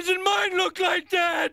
doesn't mine look like that?